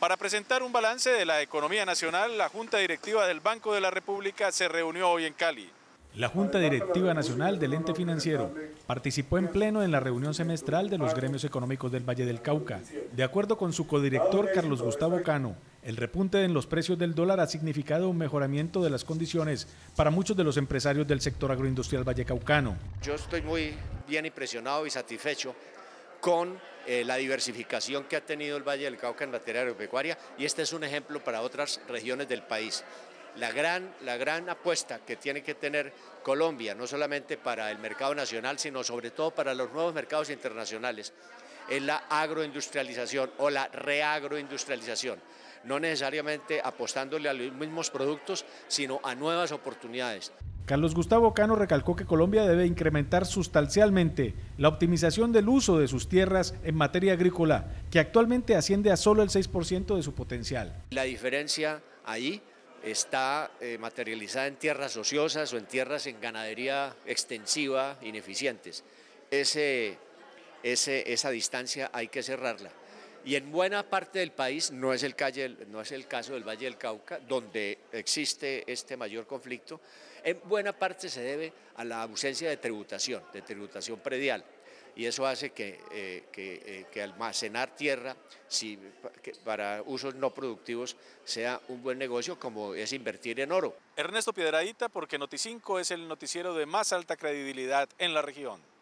Para presentar un balance de la economía nacional, la Junta Directiva del Banco de la República se reunió hoy en Cali. La Junta Directiva Nacional del Ente Financiero participó en pleno en la reunión semestral de los gremios económicos del Valle del Cauca. De acuerdo con su codirector Carlos Gustavo Cano, el repunte en los precios del dólar ha significado un mejoramiento de las condiciones para muchos de los empresarios del sector agroindustrial vallecaucano. Yo estoy muy bien impresionado y satisfecho con eh, la diversificación que ha tenido el Valle del Cauca en materia agropecuaria y este es un ejemplo para otras regiones del país. La gran, la gran apuesta que tiene que tener Colombia, no solamente para el mercado nacional, sino sobre todo para los nuevos mercados internacionales, es la agroindustrialización o la reagroindustrialización, no necesariamente apostándole a los mismos productos, sino a nuevas oportunidades. Carlos Gustavo Cano recalcó que Colombia debe incrementar sustancialmente la optimización del uso de sus tierras en materia agrícola, que actualmente asciende a solo el 6% de su potencial. La diferencia ahí está eh, materializada en tierras ociosas o en tierras en ganadería extensiva ineficientes. Esa distancia hay que cerrarla. Y en buena parte del país, no es, el no es el caso del Valle del Cauca, donde existe este mayor conflicto, en buena parte se debe a la ausencia de tributación, de tributación predial. Y eso hace que, eh, que, eh, almacenar tierra para usos no productivos sea un buen negocio como es invertir en oro. Ernesto Piedradita, porque Noticinco es el noticiero de más alta credibilidad en la región.